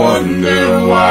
wonder why.